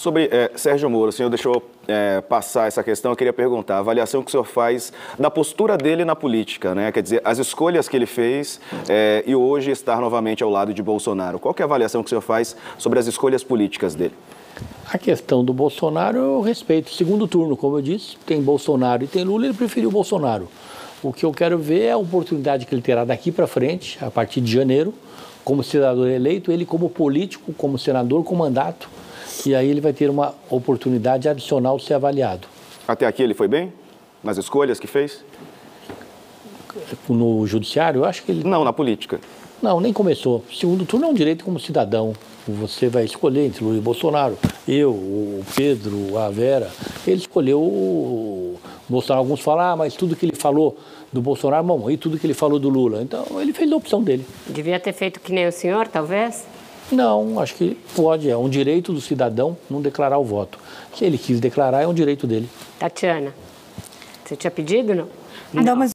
Sobre é, Sérgio Moro, o senhor deixou é, passar essa questão, eu queria perguntar, a avaliação que o senhor faz da postura dele na política, né? Quer dizer, as escolhas que ele fez é, e hoje estar novamente ao lado de Bolsonaro. Qual é a avaliação que o senhor faz sobre as escolhas políticas dele? A questão do Bolsonaro eu respeito. Segundo turno, como eu disse, tem Bolsonaro e tem Lula, ele preferiu Bolsonaro. O que eu quero ver é a oportunidade que ele terá daqui para frente, a partir de janeiro, como cidadão eleito, ele como político, como senador com mandato, e aí ele vai ter uma oportunidade adicional de ser avaliado. Até aqui ele foi bem? Nas escolhas que fez? No judiciário, eu acho que ele. Não, na política. Não, nem começou. Segundo turno é um direito como cidadão. Você vai escolher entre Lula e Bolsonaro. Eu, o Pedro, a Vera. Ele escolheu o Bolsonaro. Alguns falam, ah, mas tudo que ele falou do Bolsonaro, bom, e tudo que ele falou do Lula. Então, ele fez a opção dele. Devia ter feito que nem o senhor, talvez? Não, acho que pode. É um direito do cidadão não declarar o voto. Se ele quis declarar, é um direito dele. Tatiana, você tinha pedido, não? Não, mas